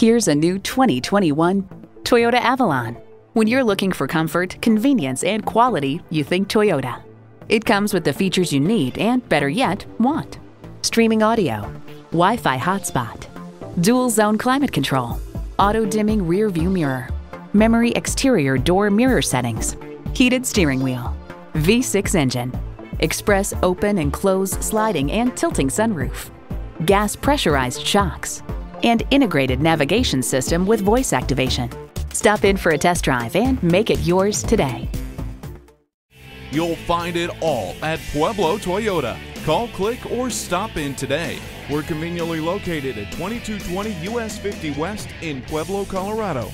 Here's a new 2021 Toyota Avalon. When you're looking for comfort, convenience, and quality, you think Toyota. It comes with the features you need and, better yet, want. Streaming audio, Wi Fi hotspot, dual zone climate control, auto dimming rear view mirror, memory exterior door mirror settings, heated steering wheel, V6 engine, express open and close sliding and tilting sunroof, gas pressurized shocks, and integrated navigation system with voice activation. Stop in for a test drive and make it yours today. You'll find it all at Pueblo Toyota. Call, click, or stop in today. We're conveniently located at 2220 US 50 West in Pueblo, Colorado.